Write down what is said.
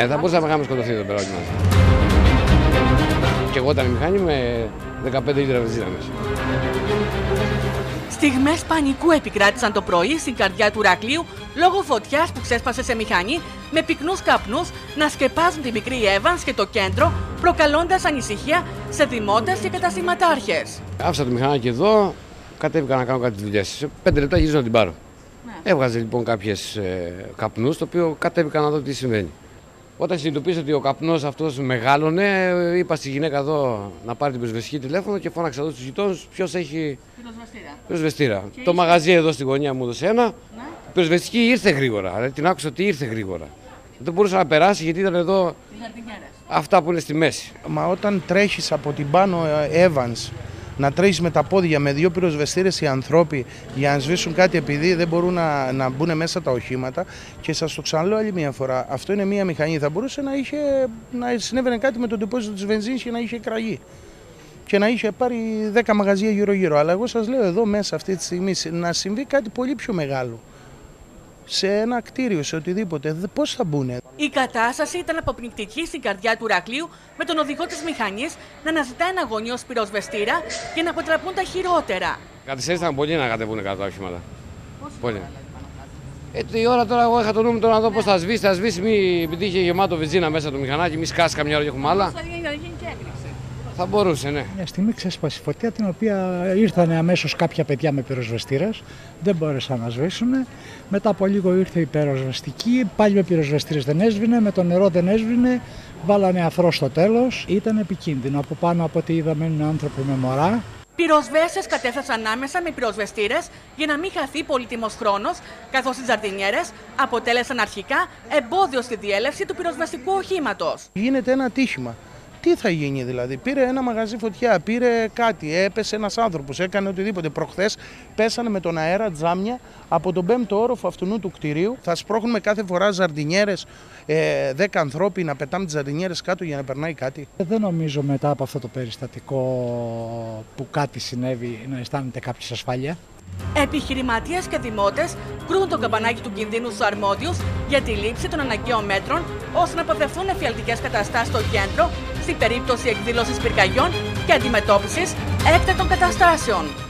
Ναι, θα μπορούσαμε να είχαμε σκοτωθεί εδώ πέρα όλοι μαζί. Και εγώ ήταν μηχανή με 15 λίτρα βενζίνα μέσα. Στιγμές πανικού επικράτησαν το πρωί στην καρδιά του Ρακλείου λόγω φωτιάς που ξέσπασε σε μηχανή με πυκνούς καπνούς να σκεπάζουν τη μικρή Εύαν και το κέντρο, προκαλώντας ανησυχία σε δημότε και καταστηματάρχε. Άφησα το μηχανάκι εδώ, κατέβηκα να κάνω κάτι δουλειές. Σε πέντε λεπτά γυρίζω να την πάρω. Ναι. Έβγαζε λοιπόν κάποιες ε, καπνούς, το οποίο κατέβηκα να δω τι συμβαίνει. Όταν συνειδητοποίησα ότι ο καπνός αυτός μεγάλωνε, είπα στη γυναίκα εδώ να πάρει την πυροσβεστική τηλέφωνο και φώναξα εδώ στους γειτόνους ποιος έχει. Πυροσβεστήρα. Το μαγαζί εδώ στη γωνία μου έδωσε ένα. Ναι. Η πυροσβεστική ήρθε γρήγορα. Δηλαδή την άκουσα ότι ήρθε γρήγορα. Δεν μπορούσε να περάσει γιατί ήταν εδώ αυτά που είναι στη μέση. Μα όταν τρέχεις από την πάνω ε, Evans να τρέχει με τα πόδια με δύο πυροσβεστήρες οι άνθρωποι για να σβήσουν κάτι επειδή δεν μπορούν να, να μπουν μέσα τα οχήματα. Και σας το ξαναλέω άλλη μια φορά, αυτό είναι μια μηχανή. Θα μπορούσε να, είχε, να συνέβαινε κάτι με το τυπόζιτο της βενζίνης και να είχε κραγεί. Και να είχε πάρει 10 μαγαζιά γύρω-γύρω. Αλλά εγώ σας λέω εδώ μέσα αυτή τη στιγμή να συμβεί κάτι πολύ πιο μεγάλο σε ένα κτίριο, σε οτιδήποτε. Πώς θα μπουν. Η κατάσταση ήταν αποπνικτική στην καρδιά του Ρακλείου, με τον οδηγό της μηχανής να αναζητά ένα γωνίο πυροσβεστήρα για να αποτραπούν τα χειρότερα. Καθυστέρησαν πολύ να κατεβούν κάτω τα οχήματα. Πολύ. Ε, η ώρα τώρα εγώ είχα το νου τώρα να δω πώς θα σβήσει. Θα σβήσει, μη, επειδή είχε γεμάτο βενζίνα μέσα το μηχανάκι, μη σκάσει καμιά ώρα και έχουμε άλλα. Θα μπορούσε, ναι. Μια στιγμή ξέσπασε φωτιά την οποία ήρθαν αμέσως κάποια παιδιά με πυροσβεστήρας. Δεν μπόρεσαν να σβήσουν. Μετά από λίγο ήρθε η πυροσβεστική. Πάλι με πυροσβεστήρες δεν έσβηνε, με το νερό δεν έσβηνε. Βάλανε αφρό στο τέλος. Ήταν επικίνδυνο. Από πάνω από ό,τι είδαμε είναι άνθρωποι με μωρά. Πυροσβέστες κατέφτασαν άμεσα με πυροσβεστήρες για να μην χαθεί πολύτιμος χρόνος, καθώς οι ζαρτινιέρε αποτέλεσαν αρχικά εμπόδιο στη διέλευση του πυροσβεστικού οχήματος. Γίνεται ένα ατύχημα. Τι θα γίνει δηλαδή, πήρε ένα μαγαζί φωτιά, πήρε κάτι, έπεσε ένας άνθρωπος, έκανε οτιδήποτε. Προχθές πέσανε με τον αέρα τζάμια από τον πέμπτο όροφο αυτού του κτηρίου. Θα σπρώχνουμε κάθε φορά ζαρντινιέρε, ε, δέκα ανθρώποι να πετάμε τις ζαρντινιέρε κάτω για να περνάει κάτι. Δεν νομίζω μετά από αυτό το περιστατικό που κάτι συνέβη να αισθάνεται κάποια ασφάλεια. Επιχειρηματίες και δημότες κρούν το καμπανάκι του κινδύνου στους αρμόδιους για τη λήψη των αναγκαίων μέτρων ώστε να αποφευθούν εφιαλτικές καταστάσεις στο κέντρο στην περίπτωση εκδήλωσης πυρκαγιών και αντιμετώπισης έκτακτων καταστάσεων.